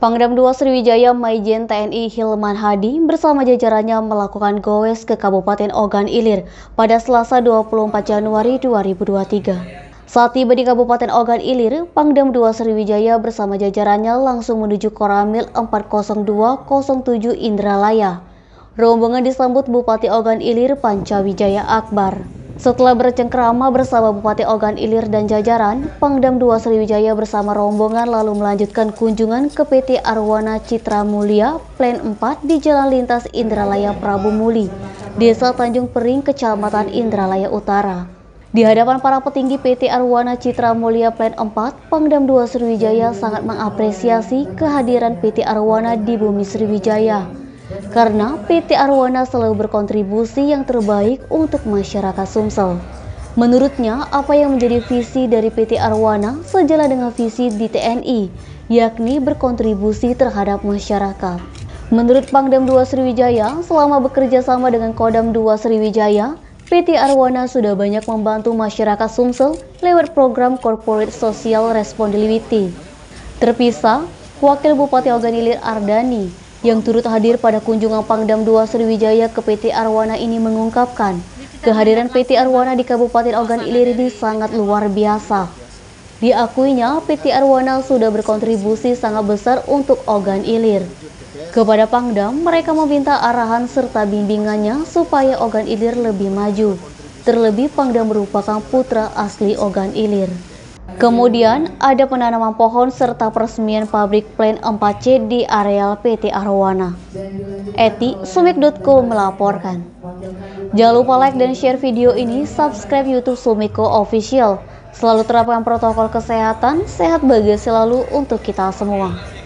Pangdam 2 Sriwijaya Maijen TNI Hilman Hadi bersama jajarannya melakukan goes ke Kabupaten Ogan Ilir pada Selasa 24 Januari 2023. Saat tiba di Kabupaten Ogan Ilir, Pangdam 2 Sriwijaya bersama jajarannya langsung menuju Koramil 40207 Indralaya. Rombongan disambut Bupati Ogan Ilir Pancawijaya Akbar. Setelah bercengkrama bersama Bupati Ogan Ilir dan jajaran, Pangdam 2 Sriwijaya bersama rombongan lalu melanjutkan kunjungan ke PT Arwana Citra Mulia Plan 4 di Jalan Lintas Indralaya Prabu Muli, Desa Tanjung Pering, Kecamatan Indralaya Utara. Di hadapan para petinggi PT Arwana Citra Mulia Plan 4, Pangdam 2 Sriwijaya sangat mengapresiasi kehadiran PT Arwana di bumi Sriwijaya karena PT Arwana selalu berkontribusi yang terbaik untuk masyarakat Sumsel. Menurutnya, apa yang menjadi visi dari PT Arwana sejalan dengan visi di TNI, yakni berkontribusi terhadap masyarakat. Menurut Pangdam 2 Sriwijaya, selama bekerja sama dengan Kodam 2 Sriwijaya, PT Arwana sudah banyak membantu masyarakat Sumsel lewat program Corporate Social Responsibility. Terpisah, Wakil Bupati Oganilir Ardani yang turut hadir pada kunjungan Pangdam 2 Sriwijaya ke PT Arwana ini mengungkapkan kehadiran PT Arwana di Kabupaten Ogan Ilir ini sangat luar biasa. Diakuinya PT Arwana sudah berkontribusi sangat besar untuk Ogan Ilir. Kepada Pangdam, mereka meminta arahan serta bimbingannya supaya Ogan Ilir lebih maju. Terlebih Pangdam merupakan putra asli Ogan Ilir. Kemudian ada penanaman pohon serta peresmian pabrik plan 4C di areal PT Arwana. Eti Sumik.co melaporkan. Jangan lupa like dan share video ini, subscribe YouTube Sumiko Official. Selalu terapkan protokol kesehatan, sehat bagi selalu untuk kita semua.